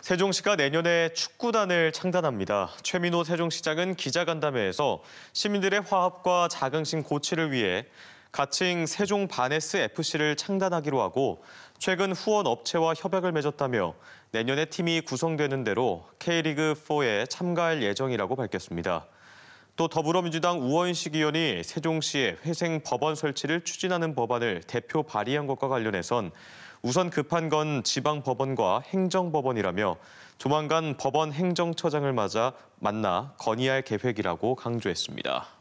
세종시가 내년에 축구단을 창단합니다. 최민호 세종시장은 기자간담회에서 시민들의 화합과 자긍심 고취를 위해 가칭 세종 바네스 FC를 창단하기로 하고 최근 후원 업체와 협약을 맺었다며 내년에 팀이 구성되는 대로 K리그4에 참가할 예정이라고 밝혔습니다. 또 더불어민주당 우원식 의원이 세종시에 회생 법원 설치를 추진하는 법안을 대표 발의한 것과 관련해선 우선 급한 건 지방 법원과 행정법원이라며 조만간 법원 행정처장을 맞아 만나 건의할 계획이라고 강조했습니다.